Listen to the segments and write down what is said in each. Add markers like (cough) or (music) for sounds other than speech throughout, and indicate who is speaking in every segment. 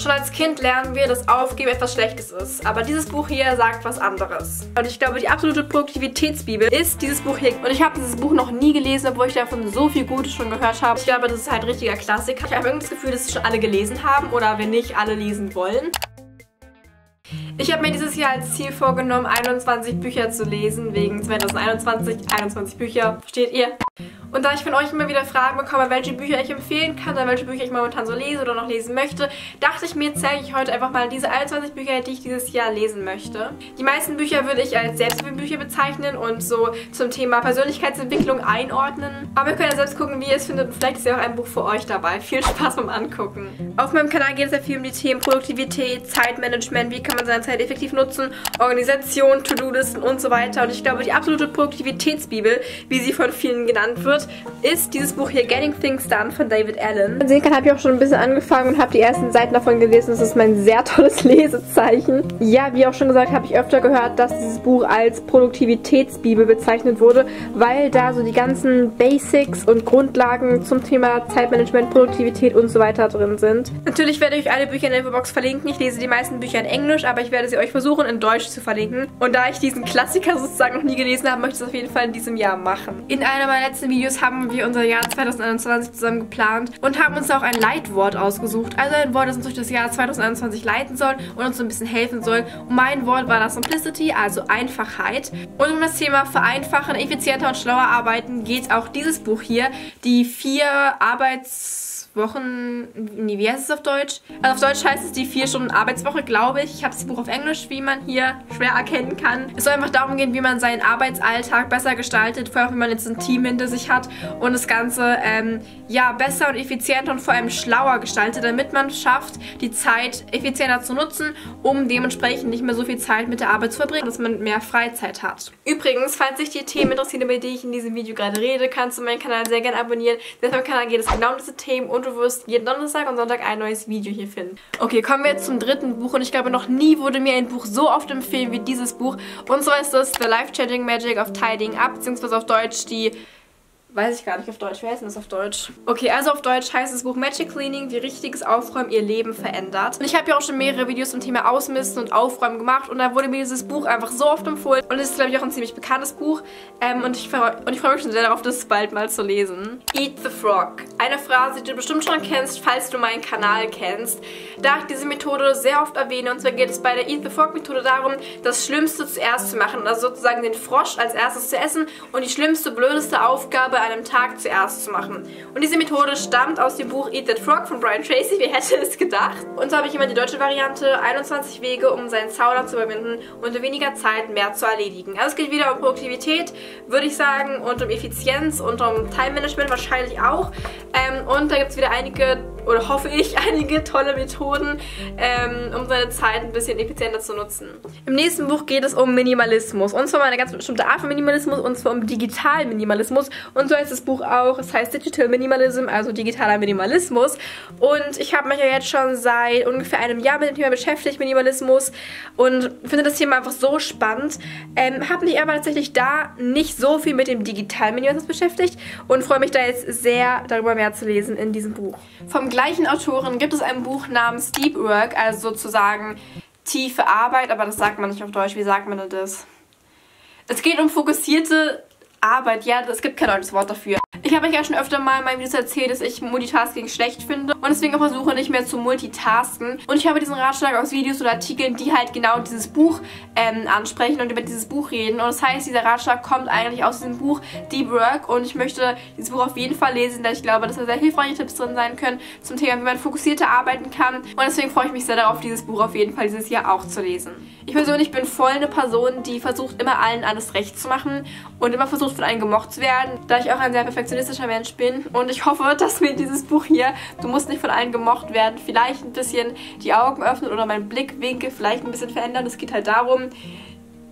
Speaker 1: Schon als Kind lernen wir, dass Aufgeben etwas Schlechtes ist. Aber dieses Buch hier sagt was anderes. Und ich glaube, die absolute Produktivitätsbibel ist dieses Buch hier. Und ich habe dieses Buch noch nie gelesen, obwohl ich davon so viel Gutes schon gehört habe. Ich glaube, das ist halt ein richtiger Klassiker. Ich habe irgendwie das Gefühl, dass es schon alle gelesen haben oder wenn nicht, alle lesen wollen. Ich habe mir dieses Jahr als Ziel vorgenommen, 21 Bücher zu lesen, wegen 2021, 21 Bücher, versteht ihr? Und da ich von euch immer wieder Fragen bekomme, welche Bücher ich empfehlen kann oder welche Bücher ich momentan so lese oder noch lesen möchte, dachte ich mir, zeige ich heute einfach mal diese 21 Bücher, die ich dieses Jahr lesen möchte. Die meisten Bücher würde ich als Selbsthilfebücher bezeichnen und so zum Thema Persönlichkeitsentwicklung einordnen. Aber ihr könnt ja selbst gucken, wie ihr es findet und vielleicht ist ja auch ein Buch für euch dabei. Viel Spaß beim Angucken. Auf meinem Kanal geht es ja viel um die Themen Produktivität, Zeitmanagement, wie kann man seine Zeit effektiv nutzen, Organisation, To-Do-Listen und so weiter. Und ich glaube, die absolute Produktivitätsbibel, wie sie von vielen genannt wird, ist dieses Buch hier Getting Things Done von David Allen. Man sehen kann, habe ich auch schon ein bisschen angefangen und habe die ersten Seiten davon gelesen. Das ist mein sehr tolles (laughs) Lesezeichen. Ja, wie auch schon gesagt, habe ich öfter gehört, dass dieses Buch als Produktivitätsbibel bezeichnet wurde, weil da so die ganzen Basics und Grundlagen zum Thema Zeitmanagement, Produktivität und so weiter drin sind. Natürlich werde ich euch alle Bücher in der Infobox verlinken. Ich lese die meisten Bücher in Englisch, aber ich werde sie euch versuchen in Deutsch zu verlinken. Und da ich diesen Klassiker sozusagen noch nie gelesen habe, möchte ich es auf jeden Fall in diesem Jahr machen. In einer meiner letzten Videos Videos haben wir unser Jahr 2021 zusammen geplant und haben uns auch ein Leitwort ausgesucht. Also ein Wort, das uns durch das Jahr 2021 leiten soll und uns so ein bisschen helfen soll. Und mein Wort war das Simplicity, also Einfachheit. Und um das Thema vereinfachen, effizienter und schlauer arbeiten geht auch dieses Buch hier. Die vier Arbeits Wochen, nee, wie heißt es auf Deutsch? Also auf Deutsch heißt es die 4 Stunden Arbeitswoche, glaube ich. Ich habe das Buch auf Englisch, wie man hier schwer erkennen kann. Es soll einfach darum gehen, wie man seinen Arbeitsalltag besser gestaltet, vor allem, wenn man jetzt ein Team hinter sich hat und das Ganze, ähm, ja, besser und effizienter und vor allem schlauer gestaltet, damit man schafft, die Zeit effizienter zu nutzen, um dementsprechend nicht mehr so viel Zeit mit der Arbeit zu verbringen, dass man mehr Freizeit hat. Übrigens, falls dich die Themen interessieren, über die ich in diesem Video gerade rede, kannst du meinen Kanal sehr gerne abonnieren, denn auf meinem Kanal geht es genau um diese Themen und du wirst jeden Donnerstag und Sonntag ein neues Video hier finden. Okay, kommen wir jetzt zum dritten Buch und ich glaube, noch nie wurde mir ein Buch so oft empfehlen wie dieses Buch. Und zwar ist das The Life-Changing Magic of Tidying Up, beziehungsweise auf Deutsch die Weiß ich gar nicht auf Deutsch. Wie heißt denn das auf Deutsch? Okay, also auf Deutsch heißt das Buch Magic Cleaning, wie richtiges Aufräumen ihr Leben verändert. Und ich habe ja auch schon mehrere Videos zum Thema Ausmisten und Aufräumen gemacht und da wurde mir dieses Buch einfach so oft empfohlen. Und es ist, glaube ich, auch ein ziemlich bekanntes Buch. Ähm, und ich, ich freue mich schon sehr darauf, das bald mal zu lesen. Eat the Frog. Eine Phrase, die du bestimmt schon kennst, falls du meinen Kanal kennst. Da ich diese Methode sehr oft erwähne. Und zwar geht es bei der Eat the Frog Methode darum, das Schlimmste zuerst zu machen. Also sozusagen den Frosch als erstes zu essen und die schlimmste, blödeste Aufgabe an einem Tag zuerst zu machen. Und diese Methode stammt aus dem Buch Eat That Frog von Brian Tracy, wer hätte es gedacht? Und so habe ich immer die deutsche Variante, 21 Wege, um seinen Zauber zu überwinden und in weniger Zeit mehr zu erledigen. Also es geht wieder um Produktivität, würde ich sagen, und um Effizienz und um Time Management wahrscheinlich auch. Ähm, und da gibt es wieder einige oder hoffe ich, (laughs) einige tolle Methoden, ähm, um seine Zeit ein bisschen effizienter zu nutzen. Im nächsten Buch geht es um Minimalismus. Und zwar um eine ganz bestimmte Art von Minimalismus, und zwar um digitalen Minimalismus. Und so heißt das Buch auch, es heißt Digital Minimalism, also digitaler Minimalismus. Und ich habe mich ja jetzt schon seit ungefähr einem Jahr mit dem Thema beschäftigt, Minimalismus. Und finde das Thema einfach so spannend. Ähm, habe mich aber tatsächlich da nicht so viel mit dem digitalen Minimalismus beschäftigt und freue mich da jetzt sehr, darüber mehr zu lesen in diesem Buch. Vom gleichen Autorin gibt es ein Buch namens Deep Work, also sozusagen tiefe Arbeit, aber das sagt man nicht auf Deutsch. Wie sagt man das? Es geht um fokussierte Arbeit. Ja, es gibt kein deutsches Wort dafür. Ich habe euch ja schon öfter mal in meinen Videos erzählt, dass ich Multitasking schlecht finde und deswegen auch versuche nicht mehr zu multitasken. Und ich habe diesen Ratschlag aus Videos oder Artikeln, die halt genau dieses Buch ähm, ansprechen und über dieses Buch reden. Und das heißt, dieser Ratschlag kommt eigentlich aus diesem Buch Deep Work und ich möchte dieses Buch auf jeden Fall lesen, da ich glaube, dass da sehr hilfreiche Tipps drin sein können zum Thema, wie man fokussierter arbeiten kann. Und deswegen freue ich mich sehr darauf, dieses Buch auf jeden Fall dieses Jahr auch zu lesen. Ich persönlich bin voll eine Person, die versucht immer allen alles recht zu machen und immer versucht von allen gemocht zu werden, da ich auch ein sehr perfektionistischer Mensch bin. Und ich hoffe, dass mir dieses Buch hier, du musst nicht von allen gemocht werden, vielleicht ein bisschen die Augen öffnet oder meinen Blickwinkel vielleicht ein bisschen verändern. Es geht halt darum,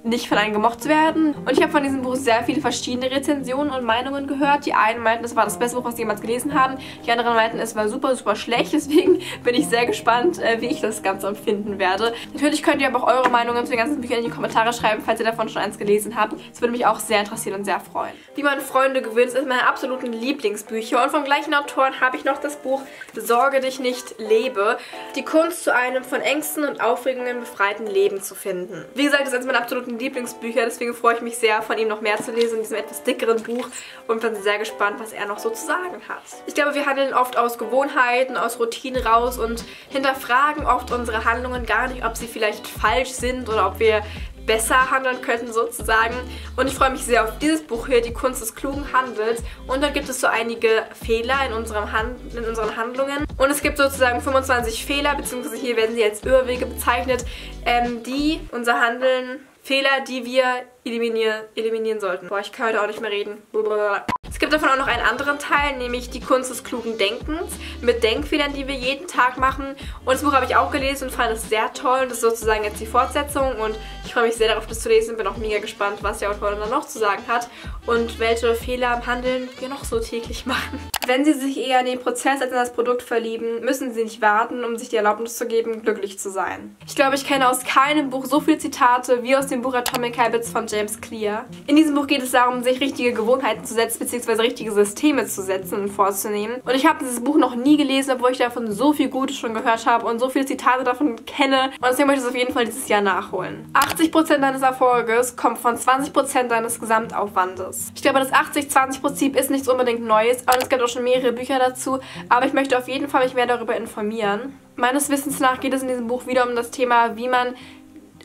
Speaker 1: nicht von einem gemocht zu werden. Und ich habe von diesem Buch sehr viele verschiedene Rezensionen und Meinungen gehört. Die einen meinten, es war das beste Buch, was sie jemals gelesen haben. Die anderen meinten, es war super, super schlecht. (laughs) Deswegen bin ich sehr gespannt, äh, wie ich das Ganze empfinden werde. Natürlich könnt ihr aber auch eure Meinungen zu den ganzen Büchern in die Kommentare schreiben, falls ihr davon schon eins gelesen habt. Das würde mich auch sehr interessieren und sehr freuen. Wie man Freunde gewinnt, ist meine absoluten Lieblingsbücher. Und vom gleichen Autoren habe ich noch das Buch Sorge dich nicht, lebe. Die Kunst zu einem von Ängsten und Aufregungen befreiten Leben zu finden. Wie gesagt, das ist eines meiner absoluten Lieblingsbücher, deswegen freue ich mich sehr, von ihm noch mehr zu lesen in diesem etwas dickeren Buch und bin sehr gespannt, was er noch so zu sagen hat. Ich glaube, wir handeln oft aus Gewohnheiten, aus Routinen raus und hinterfragen oft unsere Handlungen gar nicht, ob sie vielleicht falsch sind oder ob wir besser handeln könnten sozusagen. Und ich freue mich sehr auf dieses Buch hier, Die Kunst des klugen Handels. Und dann gibt es so einige Fehler in, unserem Hand in unseren Handlungen. Und es gibt sozusagen 25 Fehler, beziehungsweise hier werden sie als Irrwege bezeichnet, ähm, die unser Handeln Fehler, die wir eliminier eliminieren sollten. Boah, ich kann heute auch nicht mehr reden. Es gibt davon auch noch einen anderen Teil, nämlich die Kunst des klugen Denkens mit Denkfehlern, die wir jeden Tag machen. Und das Buch habe ich auch gelesen und fand es sehr toll. Und das ist sozusagen jetzt die Fortsetzung und ich freue mich sehr darauf, das zu lesen. Bin auch mega gespannt, was der Autor dann noch zu sagen hat und welche Fehler im Handeln wir noch so täglich machen. Wenn Sie sich eher in den Prozess als in das Produkt verlieben, müssen Sie nicht warten, um sich die Erlaubnis zu geben, glücklich zu sein. Ich glaube, ich kenne aus keinem Buch so viele Zitate wie aus dem Buch Atomic Habits von James Clear. In diesem Buch geht es darum, sich richtige Gewohnheiten zu setzen, bzw. richtige Systeme zu setzen und vorzunehmen. Und ich habe dieses Buch noch nie gelesen, obwohl ich davon so viel Gutes schon gehört habe und so viele Zitate davon kenne. Und deswegen möchte ich es auf jeden Fall dieses Jahr nachholen. 80% deines Erfolges kommt von 20% deines Gesamtaufwandes. Ich glaube, das 80-20-Prinzip ist nichts unbedingt Neues, und es gibt auch schon mehrere Bücher dazu, aber ich möchte auf jeden Fall mich mehr darüber informieren. Meines Wissens nach geht es in diesem Buch wieder um das Thema, wie man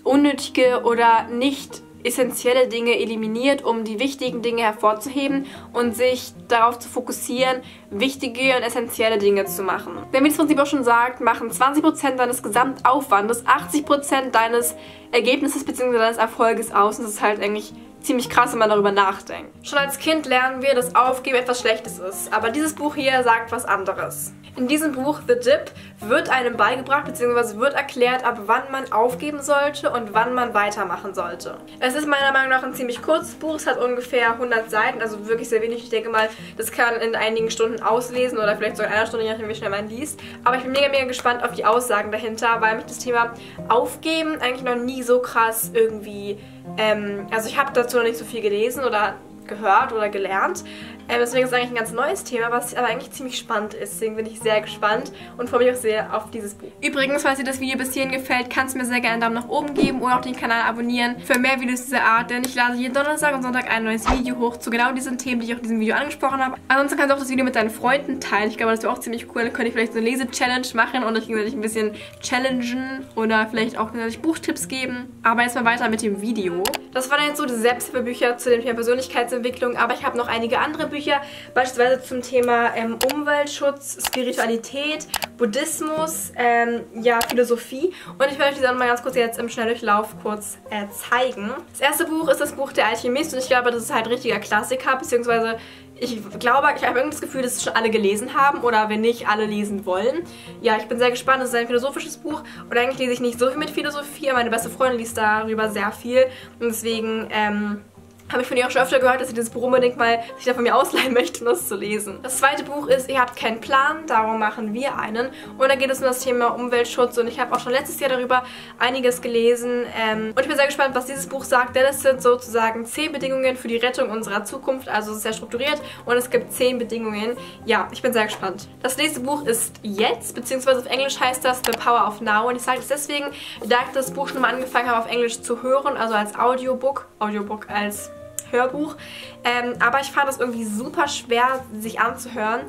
Speaker 1: unnötige oder nicht essentielle Dinge eliminiert, um die wichtigen Dinge hervorzuheben und sich darauf zu fokussieren, wichtige und essentielle Dinge zu machen. Wenn wie das Prinzip auch schon sagt, machen 20% deines Gesamtaufwandes 80% deines Ergebnisses bzw. deines Erfolges aus. Und das ist halt eigentlich ziemlich krass, wenn man darüber nachdenkt. Schon als Kind lernen wir, dass Aufgeben etwas Schlechtes ist. Aber dieses Buch hier sagt was anderes. In diesem Buch The Dip wird einem beigebracht bzw. wird erklärt, ab wann man aufgeben sollte und wann man weitermachen sollte. Es ist meiner Meinung nach ein ziemlich kurzes Buch. Es hat ungefähr 100 Seiten, also wirklich sehr wenig. Ich denke mal, das kann in einigen Stunden auslesen oder vielleicht sogar in einer Stunde, je nachdem wie schnell man liest. Aber ich bin mega, mega gespannt auf die Aussagen dahinter, weil mich das Thema Aufgeben eigentlich noch nie so krass irgendwie... Ähm, also ich habe dazu noch nicht so viel gelesen oder gehört oder gelernt. Ähm, deswegen ist es eigentlich ein ganz neues Thema, was aber eigentlich ziemlich spannend ist. Deswegen bin ich sehr gespannt und freue mich auch sehr auf dieses Buch. Übrigens, falls dir das Video bis hierhin gefällt, kannst du mir sehr gerne einen Daumen nach oben geben oder auch den Kanal abonnieren für mehr Videos dieser Art, denn ich lade jeden Donnerstag und Sonntag ein neues Video hoch zu genau diesen Themen, die ich auch in diesem Video angesprochen habe. Ansonsten kannst du auch das Video mit deinen Freunden teilen. Ich glaube, das wäre auch ziemlich cool. Dann könnte ich vielleicht so eine Lese-Challenge machen und euch gegenseitig ein bisschen challengen oder vielleicht auch gegenseitig Buchtipps geben. Aber jetzt mal weiter mit dem Video. Das waren jetzt so die Selbsthilfebücher zu dem Thema Persönlichkeitsentwicklung, aber ich habe noch einige andere Bücher, beispielsweise zum Thema ähm, Umweltschutz, Spiritualität, Buddhismus, ähm, ja, Philosophie. Und ich werde euch die dann mal ganz kurz jetzt im Schnelldurchlauf kurz äh, zeigen. Das erste Buch ist das Buch Der Alchemist und ich glaube, das ist halt richtiger Klassiker, beziehungsweise ich glaube, ich habe irgendwie das Gefühl, dass es schon alle gelesen haben oder wenn nicht, alle lesen wollen. Ja, ich bin sehr gespannt. Es ist ein philosophisches Buch und eigentlich lese ich nicht so viel mit Philosophie, meine beste Freundin liest darüber sehr viel und deswegen, ähm, habe ich von ihr auch schon öfter gehört, dass sie dieses Buch unbedingt mal sich da von mir ausleihen (laughs) möchte, um das zu lesen. Das zweite Buch ist Ihr habt keinen Plan, darum machen wir einen. Und da geht es um das Thema Umweltschutz und ich habe auch schon letztes Jahr darüber einiges gelesen. Ähm, und ich bin sehr gespannt, was dieses Buch sagt, denn es sind sozusagen 10 Bedingungen für die Rettung unserer Zukunft. Also es ist sehr strukturiert und es gibt 10 Bedingungen. Ja, ich bin sehr gespannt. Das nächste Buch ist Jetzt, beziehungsweise auf Englisch heißt das The Power of Now. Und ich sage es deswegen, da ich das Buch schon mal angefangen habe auf Englisch zu hören, also als Audiobook, Audiobook als Hörbuch. Ähm, aber ich fand es irgendwie super schwer, sich anzuhören,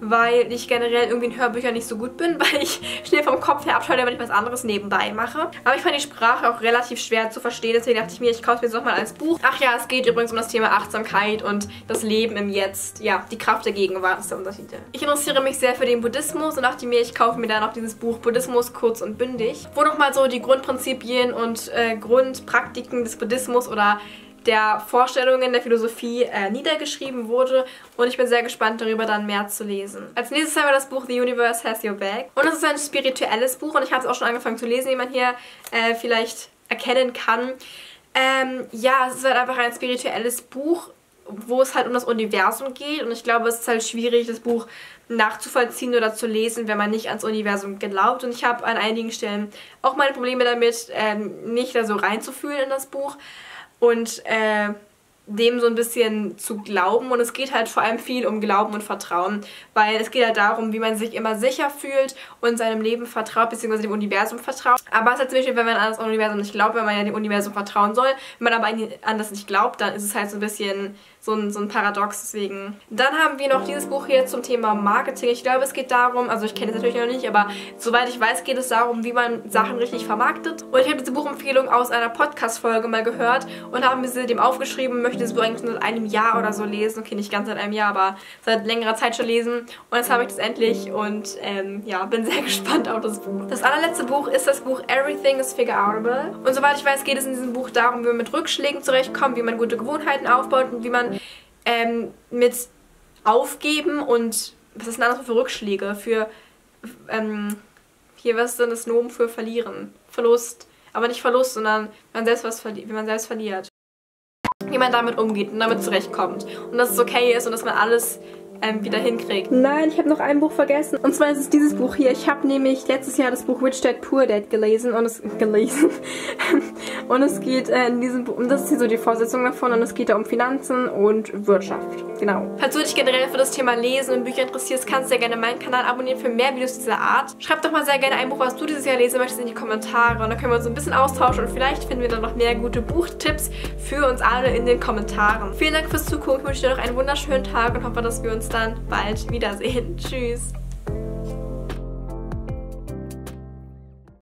Speaker 1: weil ich generell irgendwie in Hörbüchern nicht so gut bin, (laughs) weil ich schnell vom Kopf her abschalte, wenn ich was anderes nebenbei mache. Aber ich fand die Sprache auch relativ schwer zu verstehen, deswegen dachte ich mir, ich kaufe mir das nochmal als Buch. Ach ja, es geht übrigens um das Thema Achtsamkeit und das Leben im Jetzt. Ja, die Kraft der Gegenwart ist der Untertitel. Ich interessiere mich sehr für den Buddhismus und dachte mir, ich kaufe mir dann noch dieses Buch Buddhismus kurz und bündig, wo nochmal so die Grundprinzipien und äh, Grundpraktiken des Buddhismus oder der Vorstellungen der Philosophie äh, niedergeschrieben wurde und ich bin sehr gespannt darüber dann mehr zu lesen. Als nächstes haben wir das Buch The Universe Has Your Back und es ist ein spirituelles Buch und ich habe es auch schon angefangen zu lesen, wie man hier äh, vielleicht erkennen kann. Ähm, ja, es ist halt einfach ein spirituelles Buch, wo es halt um das Universum geht. Und ich glaube, es ist halt schwierig, das Buch nachzuvollziehen oder zu lesen, wenn man nicht ans Universum glaubt. Und ich habe an einigen Stellen auch meine Probleme damit, ähm, nicht da so reinzufühlen in das Buch. Und äh, dem so ein bisschen zu glauben und es geht halt vor allem viel um Glauben und Vertrauen, weil es geht halt darum, wie man sich immer sicher fühlt und seinem Leben vertraut, beziehungsweise dem Universum vertraut. Aber es ist halt zum Beispiel, wenn man an das Universum nicht glaubt, wenn man ja dem Universum vertrauen soll, wenn man aber an das nicht glaubt, dann ist es halt so ein bisschen so ein, so ein Paradox, deswegen. Dann haben wir noch dieses Buch hier zum Thema Marketing. Ich glaube, es geht darum, also ich kenne es natürlich noch nicht, aber soweit ich weiß, geht es darum, wie man Sachen richtig vermarktet. Und ich habe diese Buchempfehlung aus einer Podcast-Folge mal gehört und habe mir sie dem aufgeschrieben, möchte das Buch eigentlich seit einem Jahr oder so lesen. Okay, nicht ganz seit einem Jahr, aber seit längerer Zeit schon lesen. Und jetzt habe ich das endlich und ähm, ja, bin sehr (laughs) gespannt auf das Buch. Das allerletzte Buch ist das Buch Everything is Figureable. Und soweit ich weiß, geht es in diesem Buch darum, wie man mit Rückschlägen zurechtkommt, wie man gute Gewohnheiten aufbaut und wie man ähm, mit Aufgeben und was ist denn anderes für Rückschläge? Für, ähm, hier, was ist denn das Nomen für Verlieren? Verlust. Aber nicht Verlust, sondern man selbst was wie man selbst verliert. Wie man damit umgeht und damit zurechtkommt. Und dass es okay ist und dass man alles ähm, wieder hinkriegt. Nein, ich habe noch ein Buch vergessen. Und zwar ist es dieses Buch hier. Ich habe nämlich letztes Jahr das Buch Rich Dad Poor Dad gelesen und es (laughs) gelesen. und es geht äh, in diesem Buch, und das ist hier so die Vorsetzung davon und es geht da um Finanzen und Wirtschaft. Genau. Falls du dich generell für das Thema Lesen und Bücher interessierst, kannst du sehr gerne meinen Kanal abonnieren für mehr Videos dieser Art. Schreib doch mal sehr gerne ein Buch, was du dieses Jahr lesen möchtest, in die Kommentare und dann können wir uns ein bisschen austauschen und vielleicht finden wir dann noch mehr gute Buchtipps für uns alle in den Kommentaren. Vielen Dank fürs Zugucken. Ich wünsche dir noch einen wunderschönen Tag und hoffe, dass wir uns dann bald wiedersehen. Tschüss.